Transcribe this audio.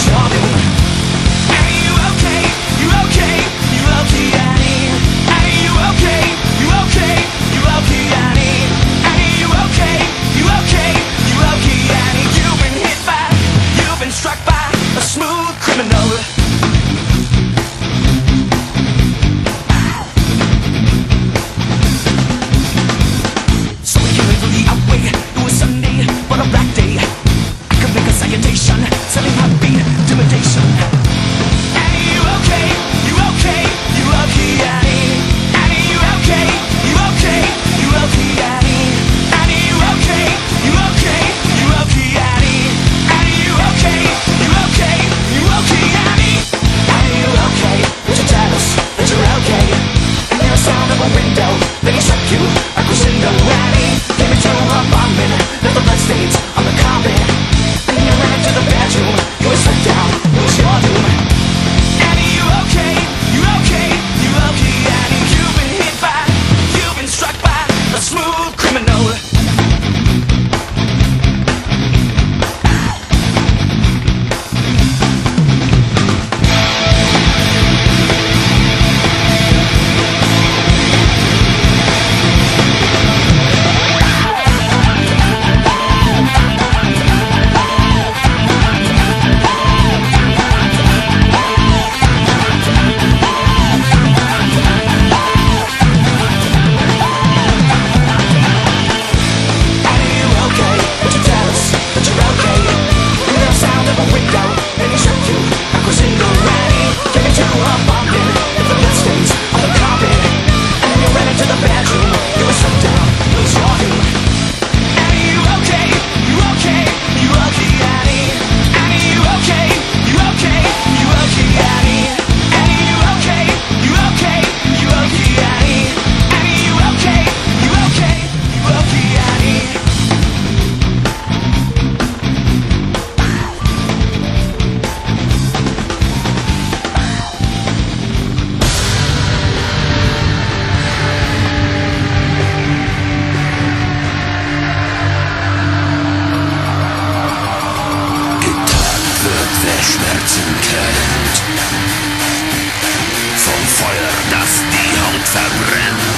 It's Feuer, das die Haut verbrennt.